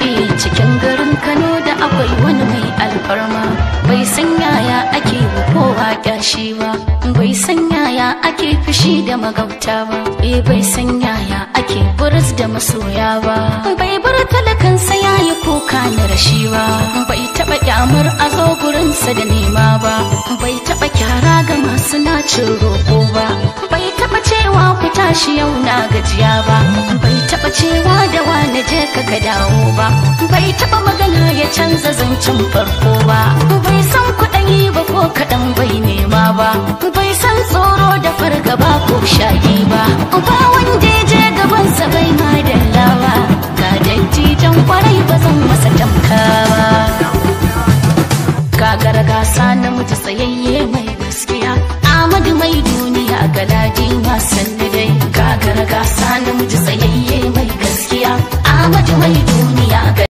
Eh, cikin garin kano da akwai wani mai alfarma. Bai san yaya ake wa kowa kyashi ba. Bai san yaya ake fushi da magauta ba. Eh bai san yaya ake buris da masoya ba. Bai bar talakansa yayi kuka na rashi ba. Bai taba kyamar a zo gurinsa da nema ba. Bai taba kyara ga masu nacin roƙo ba. Bai taba cewa ku tashi yau na gajiya ba. Bai taba cewa ya je ka ka dawo ba. Bai taba magana ya canza zancen farko ba. Bai san kuɗi ba ko kaɗan bai nema ba. Bai san tsoro da fargaba ko shaki ba. Ba wanda je gaban sa bai ma dalla ba. Ga dattijan ƙwarai ba zan masa tamka ba. Ka garga gasa namiji tsayayye mai gaskiya. Amadu mai duniya galaji wasanni